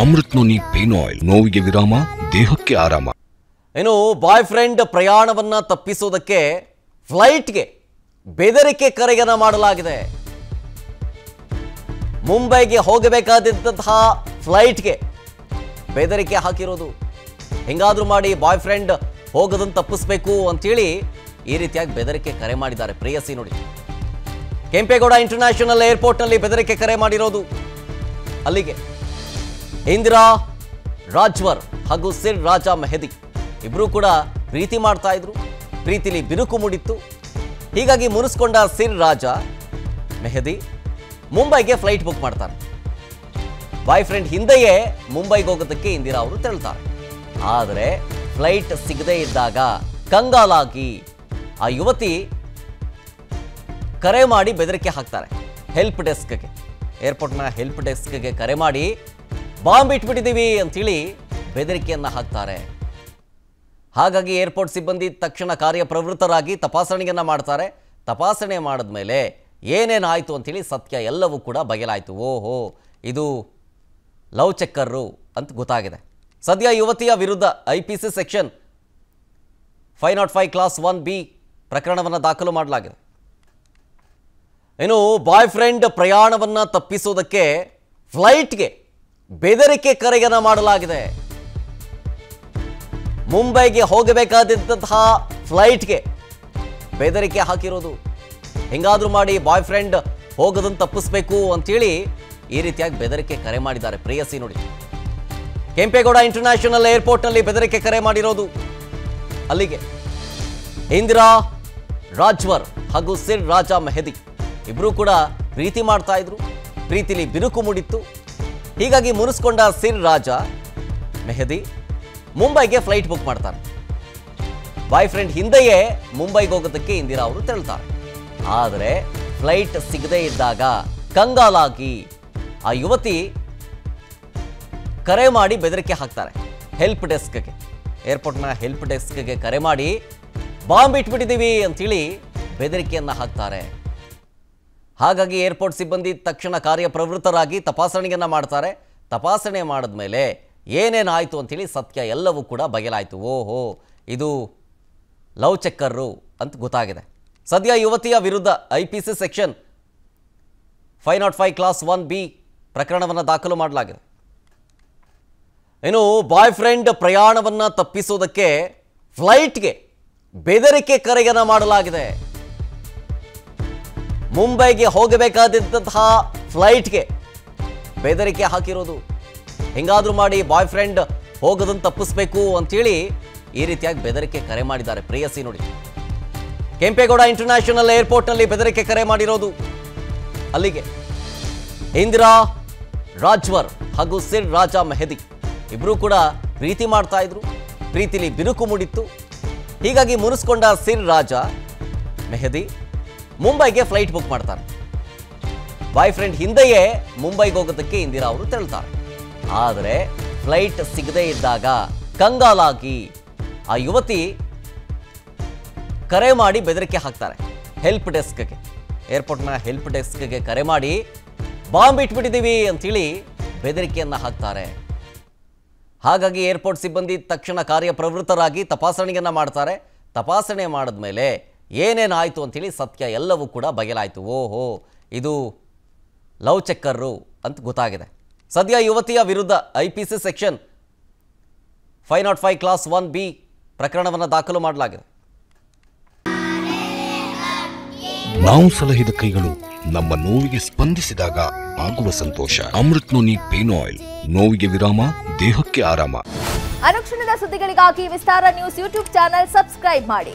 Amrit noni pain oil, ನೋವಿಗೆ ವಿರಾಮ, ದೇಹಕ್ಕೆ ಆರಾಮ. ಏನು ಬಾಯ್ ಫ್ರೆಂಡ್ ಪ್ರಯಾಣವನ್ನ ತಪ್ಪಿಸೋದಕ್ಕೆ ಫ್ಲೈಟ್ಗೆ ಬೆದರಿಕೆ ಕರೆಯನ್ನ ಮಾಡಲಾಗಿದೆ. ಮುಂಬೈಗೆ ಹೋಗಬೇಕಾದಂತಹ ಫ್ಲೈಟ್ಗೆ ಬೆದರಿಕೆ ಹಾಕಿರೋದು. ಹೆಂಗಾದ್ರೂ ಮಾಡಿ ಬಾಯ್ ಫ್ರೆಂಡ್ ಹೋಗೋದನ್ನು ತಪ್ಪಿಸ್ಬೇಕು ಅಂತೇಳಿ ಈ ರೀತಿಯಾಗಿ ಬೆದರಿಕೆ ಕರೆ ಮಾಡಿದ್ದಾರೆ. ಪ್ರೇಯಸಿ ನೋಡಿ. ಕೆಂಪೇಗೌಡ ಇಂಟರ್ನ್ಯಾಷನಲ್ ಏರ್ಪೋರ್ಟ್ನಲ್ಲಿ ಬೆದರಿಕೆ ಕರೆ ಮಾಡಿರೋದು. ಅಲ್ಲಿಗೆ. ಇಂದಿರಾ ರಾಜ್ವರ್ ಹಾಗೂ ಸಿರ್ ರಾಜಾ ಮೆಹದಿ ಇಬ್ಬರೂ ಕೂಡ ಪ್ರೀತಿ ಮಾಡ್ತಾ ಇದ್ರು. ಪ್ರೀತಿಲಿ ಬಿರುಕು ಮೂಡಿತ್ತು. ಹೀಗಾಗಿ ಮುನಿಸ್ಕೊಂಡ ಸಿರ್ ರಾಜ ಮೆಹದಿ ಮುಂಬೈಗೆ ಫ್ಲೈಟ್ ಬುಕ್ ಮಾಡ್ತಾರೆ. ಬಾಯ್ ಫ್ರೆಂಡ್ ಹಿಂದೆಯೇ ಮುಂಬೈಗೆ ಹೋಗೋದಕ್ಕೆ ಇಂದಿರಾ ಅವರು ತೆರಳ್ತಾರೆ. ಆದರೆ ಫ್ಲೈಟ್ ಸಿಗದೇ ಇದ್ದಾಗ ಕಂಗಾಲಾಗಿ ಆ ಯುವತಿ ಕರೆ ಮಾಡಿ ಬೆದರಿಕೆ ಹಾಕ್ತಾರೆ. ಹೆಲ್ಪ್ ಡೆಸ್ಕ್ಗೆ. ಏರ್ಪೋರ್ಟ್ನ ಹೆಲ್ಪ್ ಡೆಸ್ಕ್ಗೆ ಕರೆ ಮಾಡಿ ಬಾಂಬ್ ಇಟ್ಬಿಟ್ಟಿದ್ದೀವಿ ಅಂತೇಳಿ ಬೆದರಿಕೆಯನ್ನು ಹಾಕ್ತಾರೆ. ಹಾಗಾಗಿ ಏರ್ಪೋರ್ಟ್ ಸಿಬ್ಬಂದಿ ತಕ್ಷಣ ಕಾರ್ಯಪ್ರವೃತ್ತರಾಗಿ ತಪಾಸಣೆಯನ್ನು ಮಾಡ್ತಾರೆ. ತಪಾಸಣೆ ಮಾಡಿದ ಮೇಲೆ ಏನೇನಾಯಿತು ಅಂತೇಳಿ ಸತ್ಯ ಎಲ್ಲವೂ ಕೂಡ ಬಯಲಾಯಿತು ಓಹೋ, ಇದು ಲವ್ ಚೆಕ್ಕರ್ರು ಅಂತ ಗೊತ್ತಾಗಿದೆ. ಸದ್ಯ ಯುವತಿಯ ವಿರುದ್ಧ I P C section five naught five class one B ಪ್ರಕರಣವನ್ನು ದಾಖಲು ಮಾಡಲಾಗಿದೆ. ಇನ್ನು ಬಾಯ್ ಫ್ರೆಂಡ್ ಪ್ರಯಾಣವನ್ನು ತಪ್ಪಿಸೋದಕ್ಕೆ ಫ್ಲೈಟ್ಗೆ ಬೆದರಿಕೆ ಕರೆಯನ್ನ ಮಾಡಲಾಗಿದೆ. ಮುಂಬೈಗೆ ಹೋಗಬೇಕಾದಂತಹ ಫ್ಲೈಟ್ಗೆ ಬೆದರಿಕೆ ಹಾಕಿರೋದು. ಹೆಂಗಾದ್ರೂ ಮಾಡಿ ಬಾಯ್ ಫ್ರೆಂಡ್ ಹೋಗೋದನ್ನು ತಪ್ಪಿಸ್ಬೇಕು ಅಂತೇಳಿ ಈ ರೀತಿಯಾಗಿ ಬೆದರಿಕೆ ಕರೆ ಮಾಡಿದ್ದಾರೆ ಪ್ರೇಯಸಿ ನೋಡಿ. ಕೆಂಪೇಗೌಡ ಇಂಟರ್ನ್ಯಾಷನಲ್ ಏರ್ಪೋರ್ಟ್ನಲ್ಲಿ ಬೆದರಿಕೆ ಕರೆ ಮಾಡಿರೋದು. ಅಲ್ಲಿಗೆ ಇಂದಿರಾ, ರಾಜ್ವರ್ ಹಾಗೂ ಸಿರ್ ರಾಜಾ ಮೆಹದಿ ಇಬ್ಬರೂ ಕೂಡ ಪ್ರೀತಿ ಮಾಡ್ತಾ ಇದ್ರು. ಪ್ರೀತಿಲಿ ಬಿರುಕು ಮೂಡಿತ್ತು. ಹೀಗಾಗಿ ಮುನಿಸ್ಕೊಂಡ ಸಿರ್ ರಾಜ ಮೆಹದಿ ಮುಂಬೈಗೆ ಫ್ಲೈಟ್ ಬುಕ್ ಮಾಡ್ತಾರೆ ಬಾಯ್ ಫ್ರೆಂಡ್ ಹಿಂದೆಯೇ ಮುಂಬೈಗೆ ಹೋಗೋದಕ್ಕೆ ಇಂದಿರಾ ಅವರು ತೆರಳ್ತಾರೆ. ಆದರೆ ಫ್ಲೈಟ್ ಸಿಗದೇ ಇದ್ದಾಗ ಕಂಗಾಲಾಗಿ ಆ ಯುವತಿ ಕರೆ ಮಾಡಿ ಬೆದರಿಕೆ ಹಾಕ್ತಾರೆ. ಹೆಲ್ಪ್ ಡೆಸ್ಕ್ಗೆ ಏರ್ಪೋರ್ಟ್ನ ಹೆಲ್ಪ್ ಡೆಸ್ಕ್ಗೆ ಕರೆ ಮಾಡಿ, ಬಾಂಬ್ ಇಟ್ಬಿಟ್ಟಿದ್ದೀವಿ ಅಂತೇಳಿ ಬೆದರಿಕೆಯನ್ನು ಹಾಕ್ತಾರೆ. ಹಾಗಾಗಿ ಏರ್ಪೋರ್ಟ್ ಸಿಬ್ಬಂದಿ ತಕ್ಷಣ ಕಾರ್ಯಪ್ರವೃತ್ತರಾಗಿ ತಪಾಸಣೆಯನ್ನು ಮಾಡ್ತಾರೆ. ತಪಾಸಣೆ ಮಾಡಿದ ಮೇಲೆ ಏನೇನಾಯಿತು ಅಂಥೇಳಿ ಸತ್ಯ ಎಲ್ಲವೂ ಕೂಡ ಬಯಲಾಯಿತು ಓಹೋ, ಇದು ಲವ್ ಚೆಕ್ಕರ್ರು ಅಂತ ಗೊತ್ತಾಗಿದೆ. ಸದ್ಯ ಯುವತಿಯ ವಿರುದ್ಧ I P C section five naught five class one B ಪ್ರಕರಣವನ್ನು ದಾಖಲು ಮಾಡಲಾಗಿದೆ. ಇನ್ನು ಬಾಯ್ ಫ್ರೆಂಡ್ ಪ್ರಯಾಣವನ್ನು ತಪ್ಪಿಸೋದಕ್ಕೆ ಫ್ಲೈಟ್ಗೆ ಬೆದರಿಕೆ ಕರೆಯನ್ನು ಮಾಡಲಾಗಿದೆ. ಮುಂಬೈಗೆ ಹೋಗಬೇಕಾದಂತಹ ಫ್ಲೈಟ್ಗೆ ಬೆದರಿಕೆ ಹಾಕಿರೋದು. ಹೆಂಗಾದ್ರೂ ಮಾಡಿ ಬಾಯ್ ಫ್ರೆಂಡ್ ಹೋಗೋದನ್ನು ತಪ್ಪಿಸ್ಬೇಕು ಅಂತೇಳಿ ಈ ರೀತಿಯಾಗಿ ಬೆದರಿಕೆ ಕರೆ ಮಾಡಿದ್ದಾರೆ. ಪ್ರೇಯಸಿ ನೋಡಿ. ಕೆಂಪೇಗೌಡ ಇಂಟರ್ನ್ಯಾಷನಲ್ ಏರ್ಪೋರ್ಟ್ನಲ್ಲಿ ಬೆದರಿಕೆ ಕರೆ ಮಾಡಿರೋದು. ಅಲ್ಲಿಗೆ ಇಂದಿರಾ ರಾಜ್ವರ್ ಹಾಗೂ ಸಿರ್ ರಾಜಾ ಮೆಹದಿ ಇಬ್ಬರೂ ಕೂಡ ಪ್ರೀತಿ ಮಾಡ್ತಾ ಇದ್ರು. ಪ್ರೀತಿಲಿ ಬಿರುಕು ಮೂಡಿತ್ತು. ಹೀಗಾಗಿ ಮುನಿಸ್ಕೊಂಡ ಸಿರ್ ರಾಜ ಮೆಹದಿ ಮುಂಬೈಗೆ ಫ್ಲೈಟ್ ಬುಕ್ ಮಾಡ್ತಾರೆ. ಬಾಯ್ ಫ್ರೆಂಡ್ ಹಿಂದೆಯೇ ಮುಂಬೈಗೆ ಹೋಗೋದಕ್ಕೆ ಇಂದಿರಾ ಅವರು ತೆರಳ್ತಾರೆ. ಆದರೆ ಫ್ಲೈಟ್ ಸಿಗದೇ ಇದ್ದಾಗ ಕಂಗಾಲಾಗಿ ಆ ಯುವತಿ ಕರೆ ಮಾಡಿ ಬೆದರಿಕೆ ಹಾಕ್ತಾರೆ ಹೆಲ್ಪ್ ಡೆಸ್ಕ್ಗೆ ಏರ್ಪೋರ್ಟ್ನ ಹೆಲ್ಪ್ ಡೆಸ್ಕ್ಗೆ ಕರೆ ಮಾಡಿ, ಬಾಂಬ್ ಇಟ್ಬಿಟ್ಟಿದ್ದೀವಿ ಅಂತೇಳಿ ಬೆದರಿಕೆಯನ್ನು ಹಾಕ್ತಾರೆ. ಹಾಗಾಗಿ ಏರ್ಪೋರ್ಟ್ ಸಿಬ್ಬಂದಿ ತಕ್ಷಣ ಕಾರ್ಯಪ್ರವೃತ್ತರಾಗಿ ತಪಾಸಣೆಯನ್ನು ಮಾಡ್ತಾರೆ. ತಪಾಸಣೆ ಮಾಡಿದ್ಮೇಲೆ ಏನೇನಾಯಿತು ಅಂಥೇಳಿ ಸತ್ಯ ಎಲ್ಲವೂ ಕೂಡ ಬಗೆಲಾಯಿತು. ಓಹೋ ಇದು ಲವ್ ಚೆಕ್ಕರ್ರು ಅಂತ ಗೊತ್ತಾಗಿದೆ. ಸದ್ಯ ಯುವತಿಯ ವಿರುದ್ಧ I P C section five naught five class one B ಪ್ರಕರಣವನ್ನು ದಾಖಲು ಮಾಡಲಾಗಿದೆ. ನಾವು ಸಲಹಿದ ಕೈಗಳು ನಮ್ಮ ನೋವಿಗೆ ಸ್ಪಂದಿಸಿದಾಗ ಆಗುವ ಸಂತೋಷ. ಅಮೃತ್ ನೋನಿ ಪೇನ್ ಆಯಿಲ್ ನೋವಿಗೆ ವಿರಾಮ ದೇಹಕ್ಕೆ ಆರಾಮ. ಅನುಕ್ಷಣದ ಸುದ್ದಿಗಳಿಗಾಗಿ Vistara news YouTube channel subscribe ಮಾಡಿ.